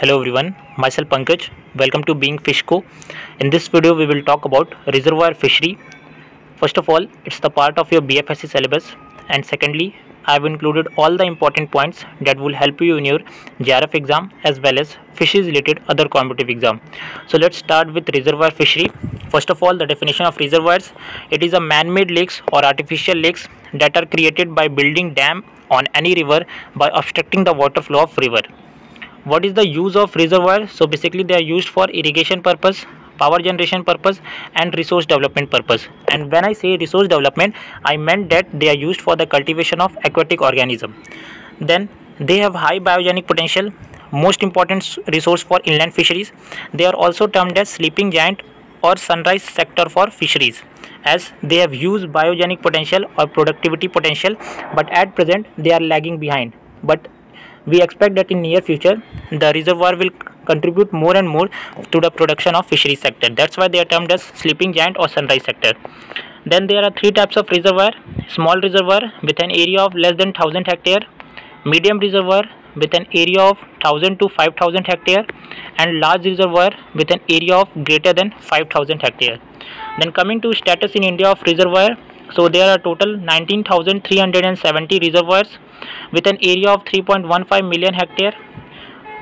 Hello everyone, myself Pankaj. Welcome to Being Fishco. In this video, we will talk about reservoir fishery. First of all, it's the part of your BFSC syllabus, and secondly, I have included all the important points that will help you in your JRF exam as well as fisheries related other competitive exam. So let's start with reservoir fishery. First of all, the definition of reservoirs. It is a man-made lakes or artificial lakes that are created by building dam on any river by obstructing the water flow of river what is the use of reservoir? So basically they are used for irrigation purpose power generation purpose and resource development purpose. And when i say resource development i meant that they are used for the cultivation of aquatic organism. Then they have high biogenic potential most important resource for inland fisheries. They are also termed as sleeping giant or sunrise sector for fisheries as they have huge biogenic potential or productivity potential but at present they are lagging behind. But we expect that in near future the reservoir will contribute more and more to the production of fishery sector. That's why they are termed as sleeping giant or sunrise sector. Then there are three types of reservoir small reservoir with an area of less than 1000 hectare medium reservoir with an area of 1000 to 5000 hectare and large reservoir with an area of greater than 5000 hectare. Then coming to status in india of reservoir so there are total 19370 reservoirs with an area of 3.15 million hectare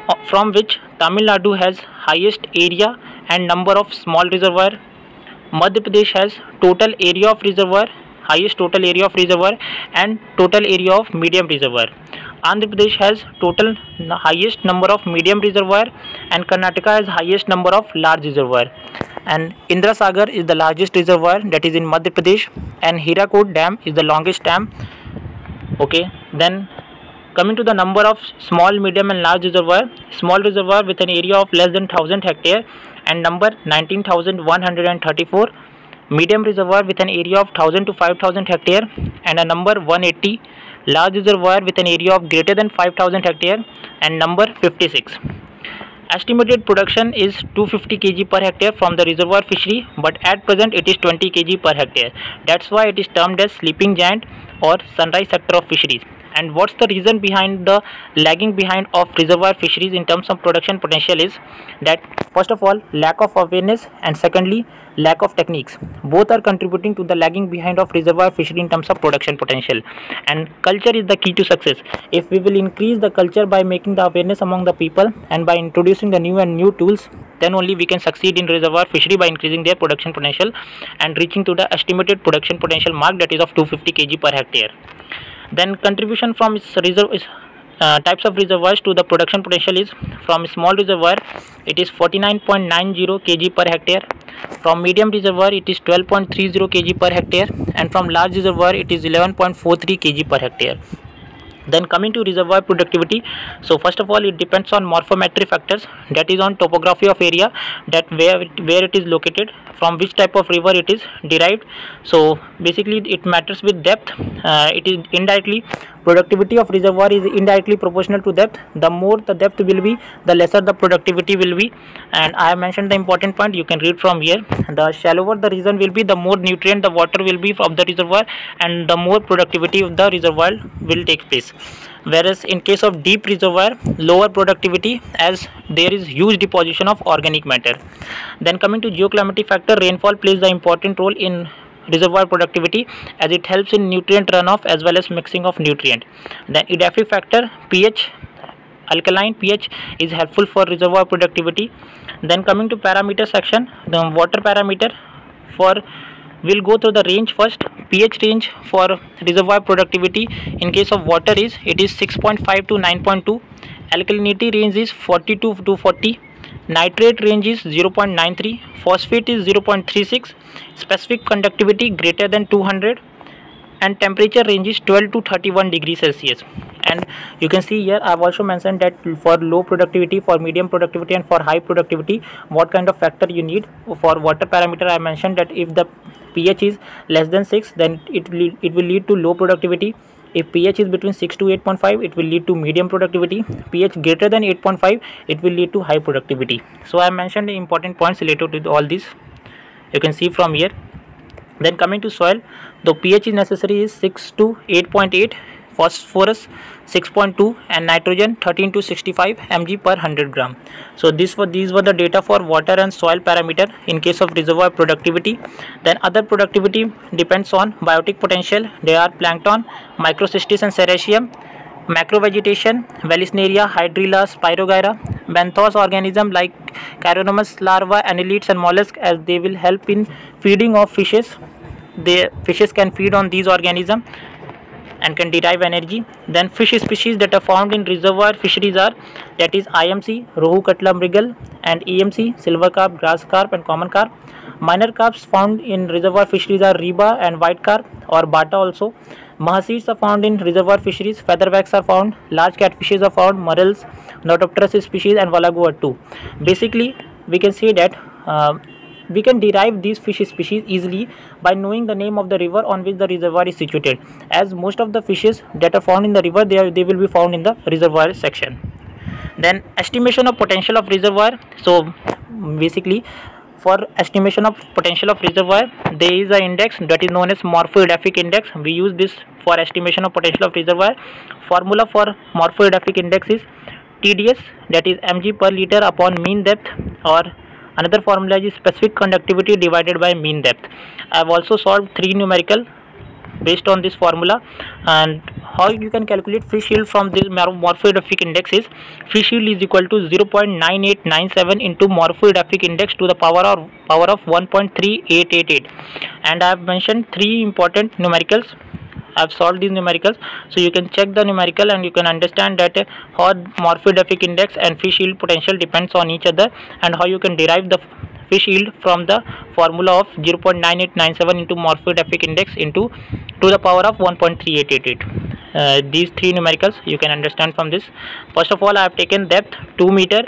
uh, from which Tamil Nadu has highest area and number of small reservoir. Madhya Pradesh has total area of reservoir highest total area of reservoir and total area of medium reservoir. Andhra Pradesh has total highest number of medium reservoir and Karnataka has highest number of large reservoir. And Indira Sagar is the largest reservoir that is in Madhya Pradesh and Hirakud Dam is the longest dam okay? Then coming to the number of small medium and large reservoir. Small reservoir with an area of less than 1000 hectare and number 19134 medium reservoir with an area of 1000 to 5000 hectare and a number 180 large reservoir with an area of greater than 5000 hectare and number 56 estimated production is 250 kg per hectare from the reservoir fishery but at present it is 20 kg per hectare. That's why it is termed as sleeping giant or sunrise sector of fisheries? And what's the reason behind the lagging behind of reservoir fisheries in terms of production potential is that first of all lack of awareness and secondly lack of techniques. Both are contributing to the lagging behind of reservoir fishery in terms of production potential. And culture is the key to success. If we will increase the culture by making the awareness among the people and by introducing the new and new tools then only we can succeed in reservoir fishery by increasing their production potential and reaching to the estimated production potential mark that is of 250 kg per hectare. Then contribution from reserve is uh, types of reservoirs to the production potential is from small reservoir it is 49.90 kg per hectare. From medium reservoir it is 12.30 kg per hectare. And from large reservoir it is 11.43 kg per hectare then coming to reservoir productivity. So first of all it depends on morphometry factors. That is on topography of area that where where it is located from which type of river it is derived. So basically it matters with depth. Uh, it is indirectly productivity of reservoir is indirectly proportional to depth. The more the depth will be the lesser the productivity will be. And i have mentioned the important point you can read from here. The shallower the region will be the more nutrient the water will be of the reservoir and the more productivity of the reservoir will take place. Whereas in case of deep reservoir lower productivity as there is huge deposition of organic matter. Then coming to geoclimatic factor rainfall plays the important role in reservoir productivity as it helps in nutrient runoff as well as mixing of nutrient. Then edaphic factor ph alkaline ph is helpful for reservoir productivity. Then coming to parameter section the water parameter for we'll go through the range first. pH range for reservoir productivity in case of water is it is 6.5 to 9.2 alkalinity range is 42 to 40 nitrate range is 0.93 phosphate is 0.36 specific conductivity greater than 200 and temperature range is 12 to 31 degrees celsius. And you can see here i've also mentioned that for low productivity for medium productivity and for high productivity what kind of factor you need. For water parameter i mentioned that if the pH is less than 6 then it will it will lead to low productivity if pH is between 6 to 8.5 it will lead to medium productivity. pH greater than 8.5 it will lead to high productivity. So I mentioned important points related to all this you can see from here. Then coming to soil the pH is necessary is 6 to 8.8 phosphorus 6.2 and nitrogen 13 to 65 mg per 100 gram. So this were these were the data for water and soil parameter in case of reservoir productivity. Then other productivity depends on biotic potential. They are plankton microcystis and Ceratium macrovegetation, Vallisneria, Hydrilla, Spirogyra, benthos organism like Chironomus larvae, annelids and mollusks as they will help in feeding of fishes. The fishes can feed on these organisms and can derive energy. Then fish species that are found in reservoir fisheries are that is IMC, Rohu Katla Mrigal and EMC, silver carp, grass carp and common carp. Minor carps found in reservoir fisheries are Reba and white carp or Bata also. Mahseers are found in reservoir fisheries, featherbacks are found, large catfishes are found, murrels, Notopterus species and Wallago are too. Basically, we can say that uh, we can derive these fish species easily by knowing the name of the river on which the reservoir is situated. As most of the fishes that are found in the river they, are, they will be found in the reservoir section. Then estimation of potential of reservoir. So basically for estimation of potential of reservoir there is an index that is known as morphoedaphic index. We use this for estimation of potential of reservoir. Formula for morphoedaphic index is tds that is mg per liter upon mean depth or another formula is specific conductivity divided by mean depth. I have also solved three numerical based on this formula. And how you can calculate fish yield from this morphoedaphic index is fish yield is equal to 0.9897 into morphoedaphic index to the power of power of 1.3888 and I have mentioned three important numericals I have solved these numericals. So you can check the numerical and you can understand that how morphoedaphic index and fish yield potential depends on each other and how you can derive the fish yield from the formula of 0.9897 into morphoedaphic index into to the power of 1.3888 uh, these three numericals you can understand from this. First of all i have taken depth 2 meter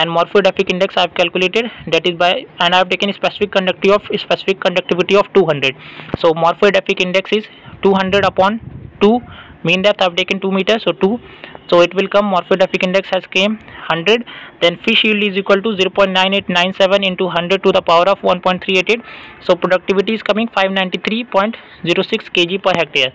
and morphoedaphic index I have calculated that is by and I have taken specific conductivity of specific conductivity of 200 so morphoedaphic index is 200 upon 2 mean depth I have taken 2 meters so 2 so it will come morphoedaphic index has came 100 then fish yield is equal to 0.9897 into 100 to the power of 1.388 so productivity is coming 593.06 kg per hectare.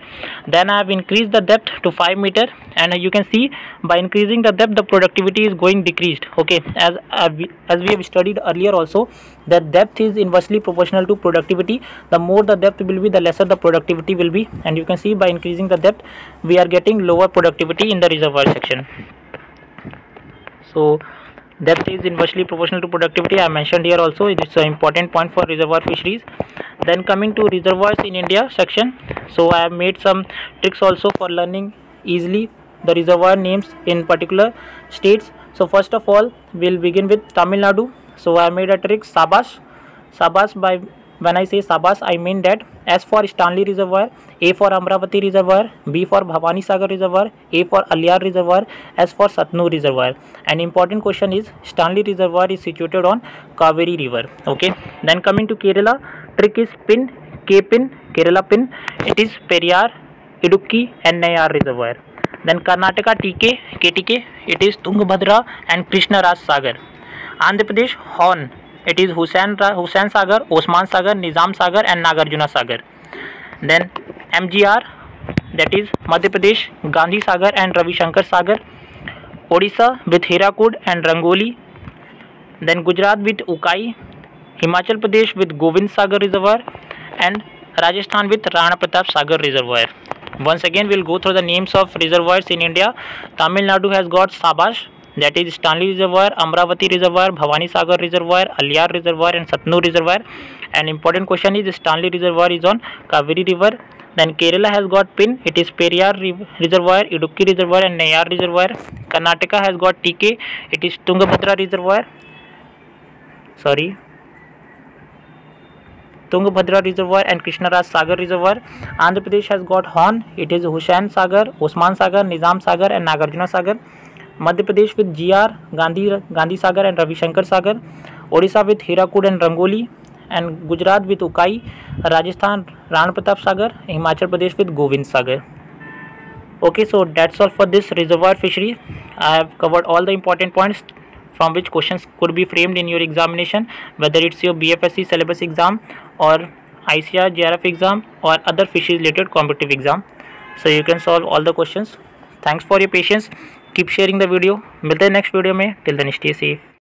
Then I have increased the depth to 5 meter and you can see by increasing the depth the productivity is going decreased. Okay as uh, as we have studied earlier also that depth is inversely proportional to productivity. The more the depth will be the lesser the productivity will be. And you can see by increasing the depth we are getting lower productivity in the reservoir section so depth is inversely proportional to productivity. I mentioned here also it is an important point for reservoir fisheries. Then coming to reservoirs in india section. So i have made some tricks also for learning easily the reservoir names in particular states. So first of all we'll begin with tamil nadu. So I made a trick Sabas. Sabas by when I say शाबाश I mean that S for Stanley reservoir A for Amaravati reservoir B for Bhavani Sagar reservoir A for Aliyar reservoir S for Sathanur reservoir and important question is Stanley reservoir is situated on Kaveri river okay then coming to Kerala trick is pin K pin Kerala pin it is Periyar Idukki and Neyyar reservoir then Karnataka TK K TK it is Tungabhadra and Krishnaraja Sagar Andhra Pradesh horn it is Hussain Hussain Sagar Osman Sagar Nizam Sagar and Nagarjuna Sagar then M G R that is Madhya Pradesh Gandhi Sagar and Ravishankar Sagar Odisha with Hirakud and Rengali then Gujarat with Ukai Himachal Pradesh with Gobind Sagar reservoir and Rajasthan with Rana Pratap Sagar reservoir once again will go through the names of reservoirs in India Tamil Nadu has got साबाश that is Stanley reservoir Amaravati reservoir Bhavani Sagar reservoir Aliyar reservoir and Sathanur reservoir and important question is Stanley reservoir is on Kaveri river then Kerala has got pin it is Periyar reservoir Idukki reservoir and Neyyar reservoir Karnataka has got TK it is Tungabhadra reservoir sorry Tungabhadra reservoir and Krishnaraja Sagar reservoir Andhra Pradesh has got horn it is Hussain Sagar Osman Sagar Nizam Sagar and Nagarjuna Sagar Madhya Pradesh with G R Gandhi Gandhi Sagar and Ravishankar Sagar, Odisha with Hirakud and Rengali and Gujarat with Ukai, Rajasthan, Rana Pratap Sagar, Himachal Pradesh with Gobind Sagar. Okay so that's all for this reservoir fishery I have covered all the important points from which question could be framed in your examination whether it's your B F S C syllabus exam or I C R G R F exam or other fisheries related competitive exam so you can solve all the question thanks for your patience keep sharing the video मिलते हैं next video में. Till then stay safe